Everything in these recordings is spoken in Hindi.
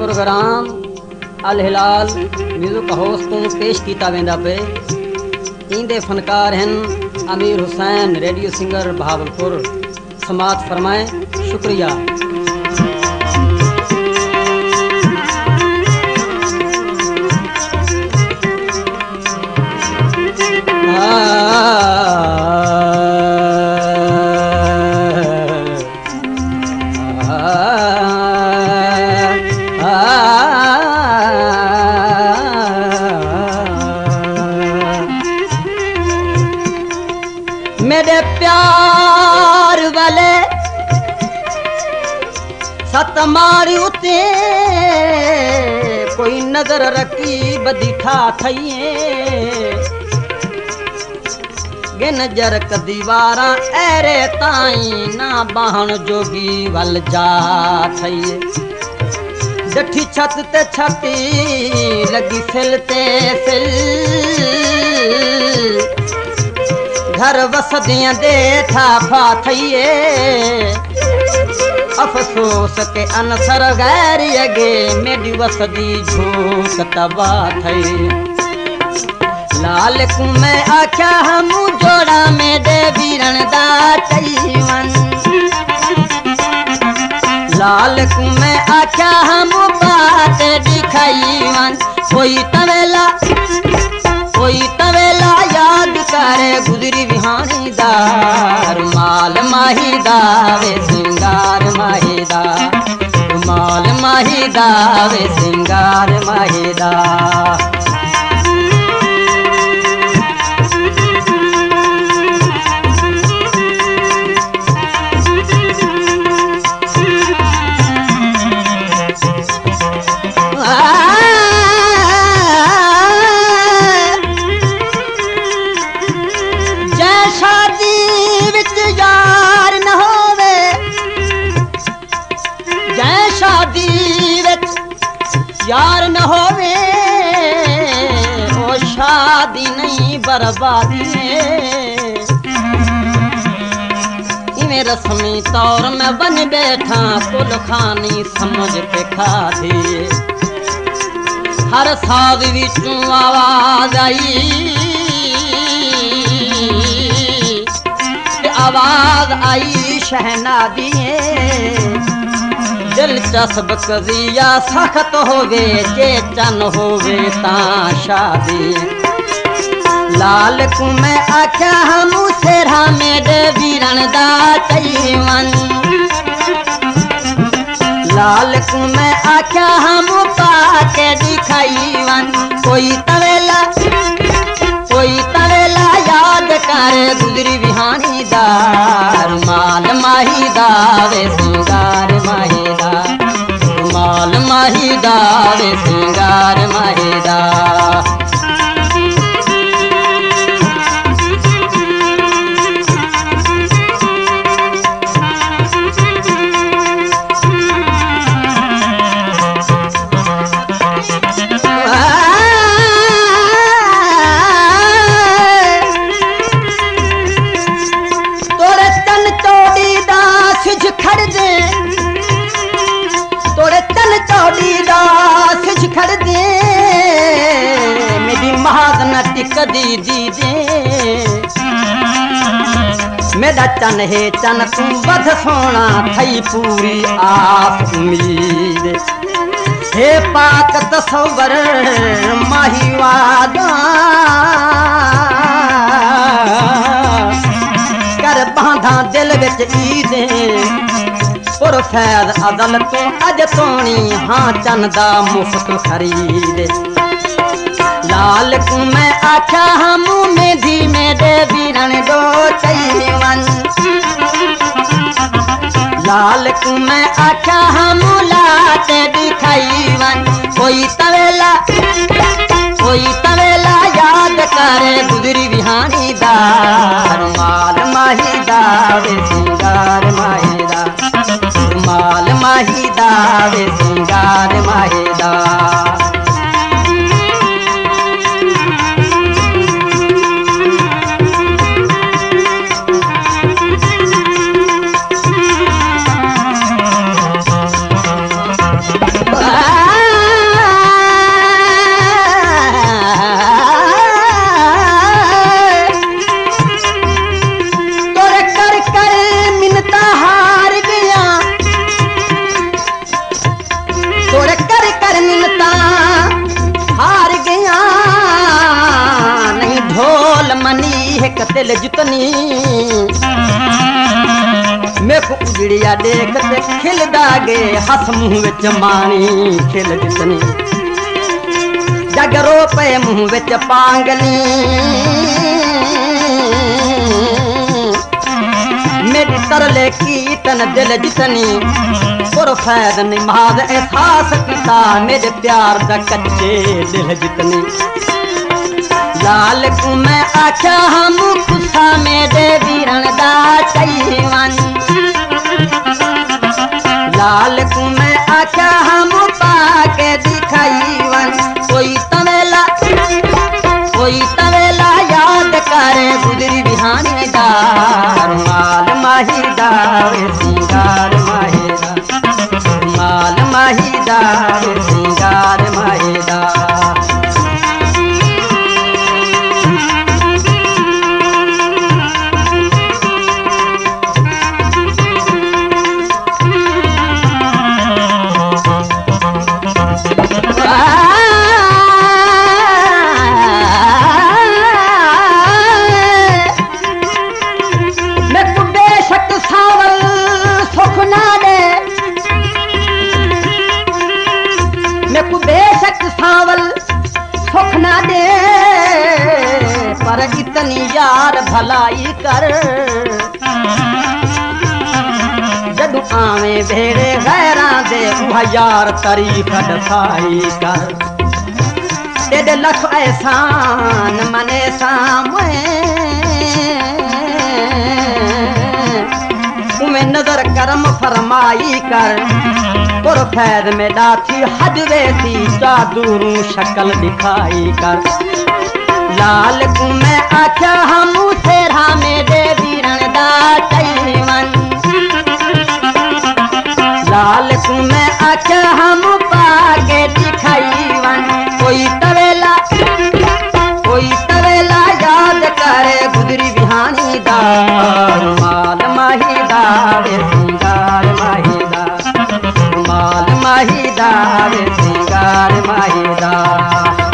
Programme Al Hilal music house को पेश किया वेंदा पे। इंदे फनकार हैं आमिर हुसैन, रेडियो सिंगर बहावलपुर समात फरमाए, शुक्रिया। मारी उते कोई नज़र रखी बदीठा थईए गिन जरक दीवारा, ऐरे ताई ना बाहण जोगी वल जा थईए जठी छत ते छती लगी फिल ते फिल घर वसदियाँ दे थाफा थईए अफ़सोस के अनसर गैर अगे मेरी वसदी झूठ तबा थई लाल को मैं आख्या, हम जोड़ा में दे वीरण दा चईवन लाल को मैं आख्या, हम बात दिखाईवन कोई तवेला कोई तवेला करे गुजरी विहानी दार। माल माही दावे सिंगार माही दा माल माही दावे सिंगार माही शादी नहीं, बर्बादी इवें रस्मी तौर में बन बैठा, कुल खानी समझ के खाधी। हर साज विचों आवाज़ आई। आवाज़ आई शहनादी दिलचस्प कजिया सख्त होवे चन होवे ता शादी। लाल को मैं आख्या, हम सेरा मेरे वीरन दा लाल को मैं आख्या, हम पाके दिखाईवन कोई तवेला कोई तवेला याद कर, गुजरी बिहानी दार। माल माही दावे सिंगार माही दा माल माही दावे सिंगार माही दा चन है चन तू बध सोना थई पूरी आस उम्मीद। हे पाक तसवर माही वादा। कर बांधा दिल विच ईदे। पुर फैद अदल तू अज तोणी हां चन दा मुफ्त खरीद लाल को मैं आख्या, हम मेधी मेरे वीरन दो चईवन लाल को मैं आख्या, हम लाते दिखाईवन कोई तवेला कोई तवेला याद करे गुजरी बिहानी दार। माल माही दावे सिंगार माही दा माल माही दावे सिंगार माही उजड़िया देख ते खिलदा गे हस मुँह विच माणी खिल जितनी जगरो पे मुँह विच पांगली मेरी तरले कीतन दिल जितनी पुर फैद निमाज एहसास किता मेरे प्यार दा कच्चे दिल जितनी। लाल को मैं आख्या हम ना दे, पर इतनी यार भलाई कर। जदू आवे भेड़े गैरा दे यार तरी दसाई कर। डेढ़ लख एहसान मने सामने। नज़र करम फरमाई कर। पुर फैद में डाथी हजरे थी जादूरू शक्ल दिखाई कर। लाल को आख्या, हम तेरा में देवी दा चईवन लाल को आख्या, हम दावे सिंगार माहिदा माल माहिदा दावे सिंगार माही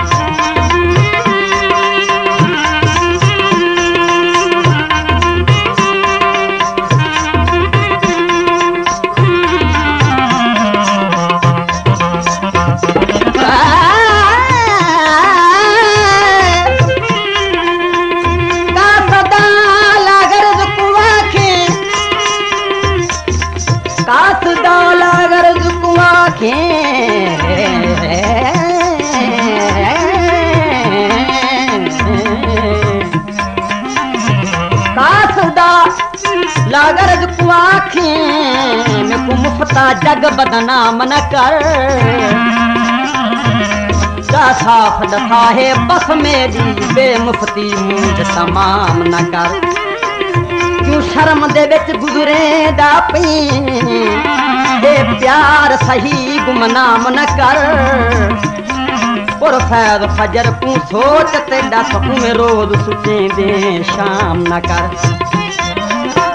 सदा कुआ जग बदनाम न कर। साफ़ दफ़ा है बस मेरी, बेमुफ्ती मूंझ तमाम न कर। शर्म दे गुजरे दा प्यार सही गुमनाम न कर। पुर फैद फजर तू सोच ते दस में रोज सुचे दे शाम न कर।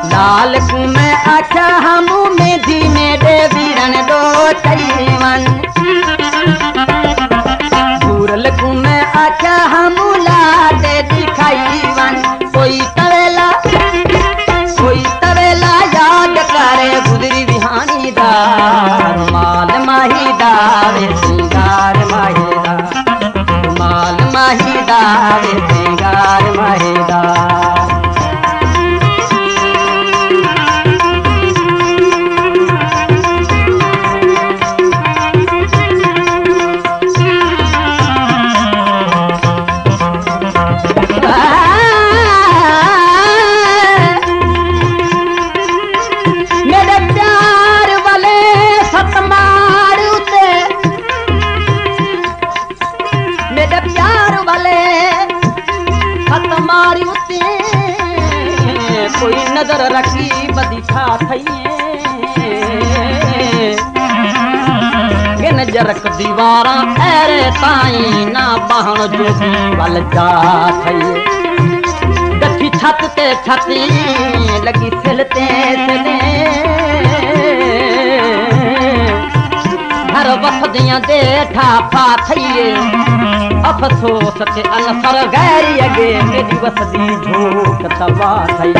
लाल को मैं आख्या, हम मेधी मेरे वीरन दो चईवन। पूरल को मैं आख्या, हम लाटे दीवारा ऐरे ताई ना बहन जोगी वल जा थईए दखी छत ते छती लगी थिलते थिले घर वसदियाँ दे ठाफा थईए अफ़सोस ते अनसर गैरी अगे मेरी वसदी झोक तवा थई।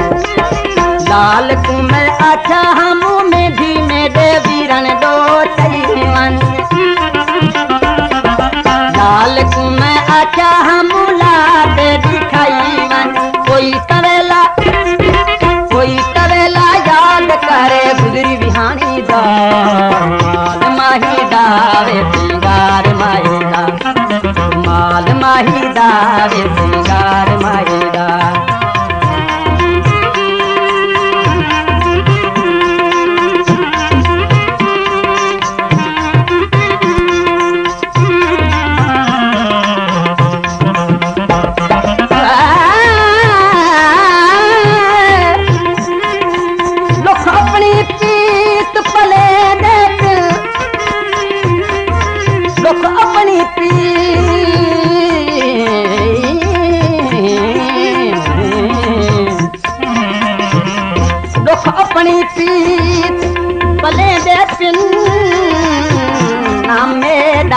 लाल कुम आछा हम में धी में दे वीरन दो चईवन। लाल कुम सुन हम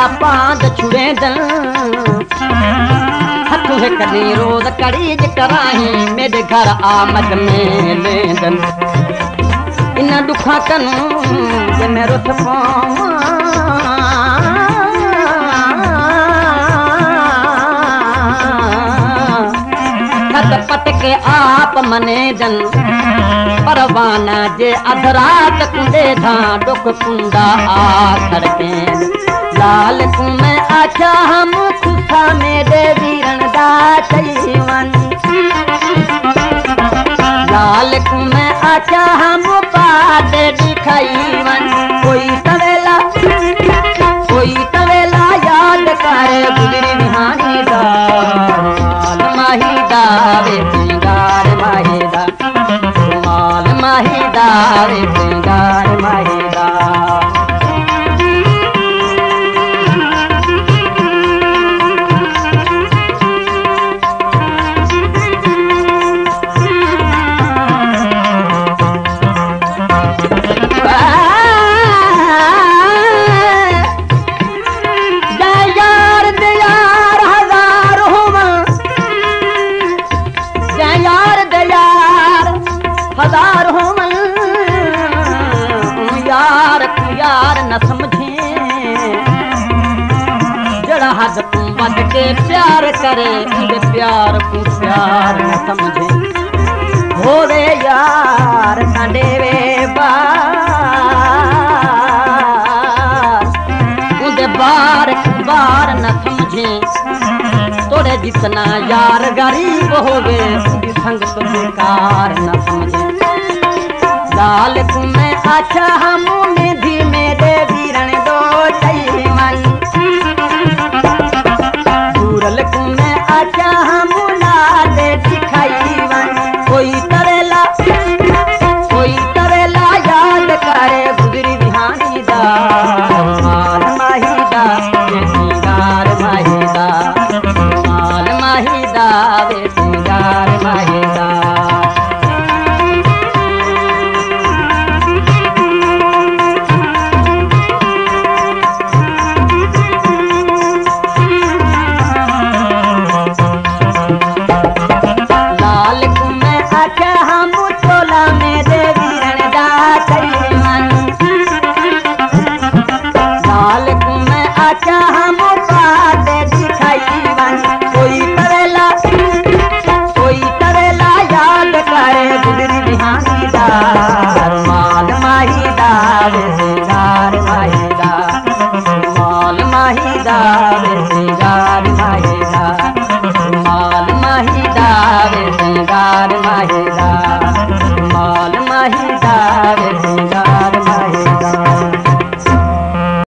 पाद छुड़े दल। हथुहे कदी रोज कड़ी कराही, मेरे घर आमद में ले दल। इन दुखा कन जे मैं रुठ पावा। पट के आप मने जन, परवाना जे अधरात कुंदे धा, दुख कुंदा आ के। लाल कुम आछा हम खुशा मेरे वीरन दा चईवन लाल कुम आछा हम पाद दिखाईवन कोई तवेला कोई तवेला याद करे गुजरी निहानी दा। माल माही दावे करे उनके प्यार को प्यार न समझे। होवे यार सांडे वे बार बार बार न समझे। तोरे जितना यार गरीब होवे संग तो बेकार न समझे। लाल तुम्हें अच्छा हम निधि मेरे वीरण दो चैवन